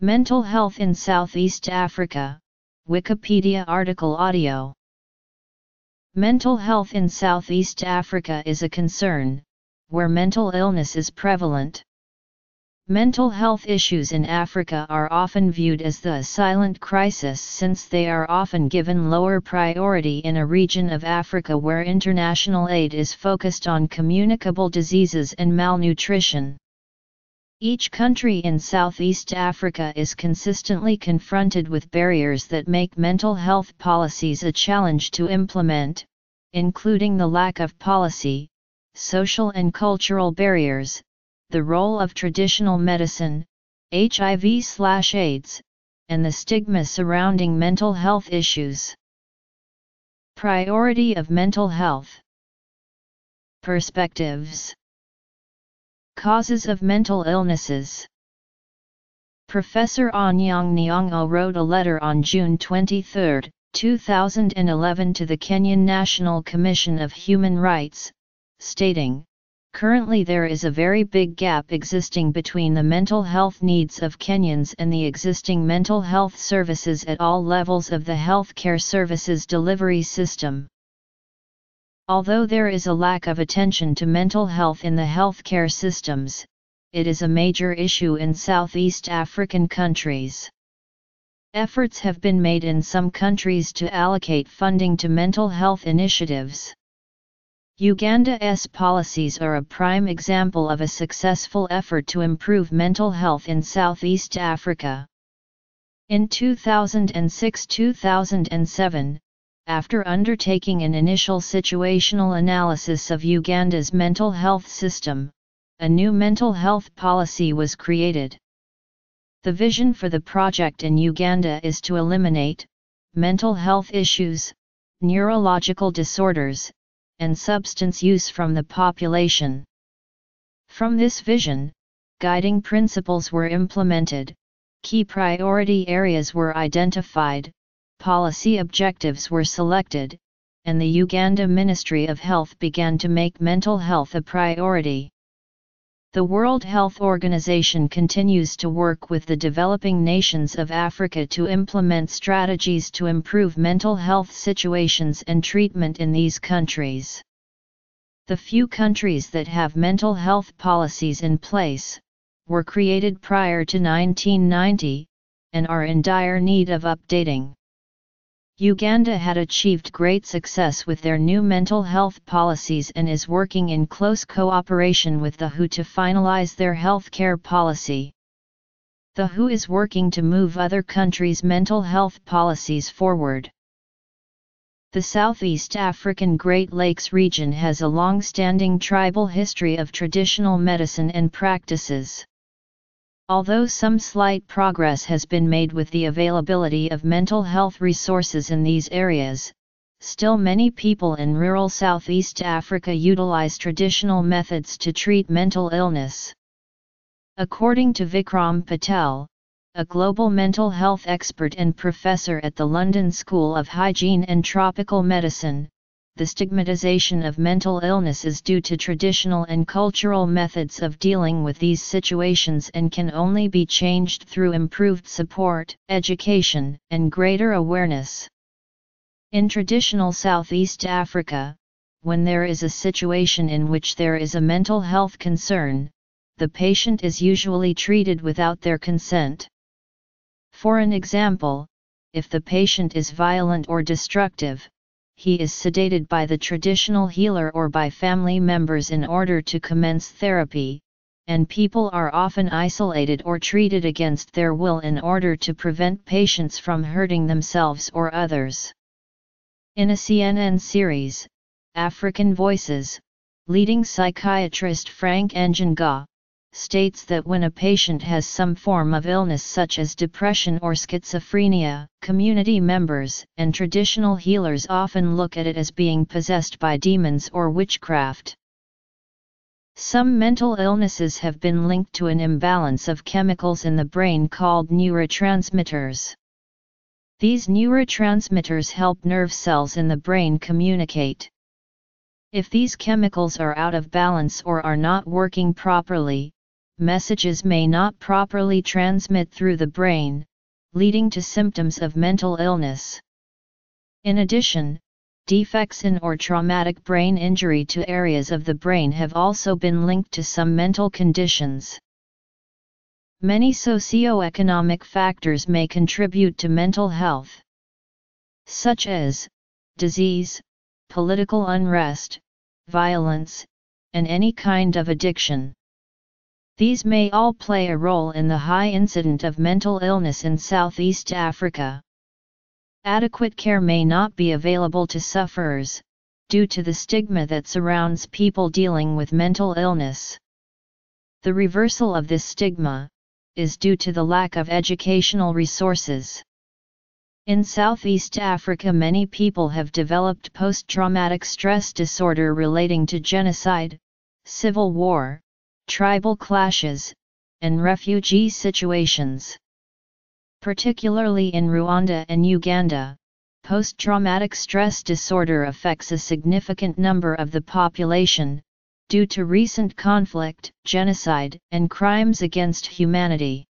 Mental Health in Southeast Africa, Wikipedia article audio. Mental health in Southeast Africa is a concern, where mental illness is prevalent. Mental health issues in Africa are often viewed as the silent crisis since they are often given lower priority in a region of Africa where international aid is focused on communicable diseases and malnutrition. Each country in Southeast Africa is consistently confronted with barriers that make mental health policies a challenge to implement, including the lack of policy, social and cultural barriers, the role of traditional medicine, HIV/AIDS, and the stigma surrounding mental health issues. Priority of mental health Perspectives Causes of mental illnesses Professor ah Anyang Nyong'o oh wrote a letter on June 23, 2011 to the Kenyan National Commission of Human Rights, stating, Currently there is a very big gap existing between the mental health needs of Kenyans and the existing mental health services at all levels of the healthcare services delivery system. Although there is a lack of attention to mental health in the healthcare systems, it is a major issue in Southeast African countries. Efforts have been made in some countries to allocate funding to mental health initiatives. Uganda's policies are a prime example of a successful effort to improve mental health in Southeast Africa. In 2006-2007, after undertaking an initial situational analysis of Uganda's mental health system, a new mental health policy was created. The vision for the project in Uganda is to eliminate mental health issues, neurological disorders, and substance use from the population. From this vision, guiding principles were implemented, key priority areas were identified, policy objectives were selected, and the Uganda Ministry of Health began to make mental health a priority. The World Health Organization continues to work with the developing nations of Africa to implement strategies to improve mental health situations and treatment in these countries. The few countries that have mental health policies in place were created prior to 1990 and are in dire need of updating. Uganda had achieved great success with their new mental health policies and is working in close cooperation with the WHO to finalize their healthcare policy. The WHO is working to move other countries' mental health policies forward. The Southeast African Great Lakes region has a long-standing tribal history of traditional medicine and practices. Although some slight progress has been made with the availability of mental health resources in these areas, still many people in rural Southeast Africa utilize traditional methods to treat mental illness. According to Vikram Patel, a global mental health expert and professor at the London School of Hygiene and Tropical Medicine, the stigmatization of mental illness is due to traditional and cultural methods of dealing with these situations and can only be changed through improved support, education, and greater awareness. In traditional Southeast Africa, when there is a situation in which there is a mental health concern, the patient is usually treated without their consent. For an example, if the patient is violent or destructive, he is sedated by the traditional healer or by family members in order to commence therapy, and people are often isolated or treated against their will in order to prevent patients from hurting themselves or others. In a CNN series, African Voices, leading psychiatrist Frank Njenga, states that when a patient has some form of illness such as depression or schizophrenia, community members and traditional healers often look at it as being possessed by demons or witchcraft. Some mental illnesses have been linked to an imbalance of chemicals in the brain called neurotransmitters. These neurotransmitters help nerve cells in the brain communicate. If these chemicals are out of balance or are not working properly, messages may not properly transmit through the brain, leading to symptoms of mental illness. In addition, defects in or traumatic brain injury to areas of the brain have also been linked to some mental conditions. Many socioeconomic factors may contribute to mental health, such as disease, political unrest, violence, and any kind of addiction. These may all play a role in the high incidence of mental illness in Southeast Africa. Adequate care may not be available to sufferers, due to the stigma that surrounds people dealing with mental illness. The reversal of this stigma is due to the lack of educational resources. In Southeast Africa, many people have developed post traumatic stress disorder relating to genocide, civil war, tribal clashes, and refugee situations. Particularly in Rwanda and Uganda, post-traumatic stress disorder affects a significant number of the population, due to recent conflict, genocide, and crimes against humanity.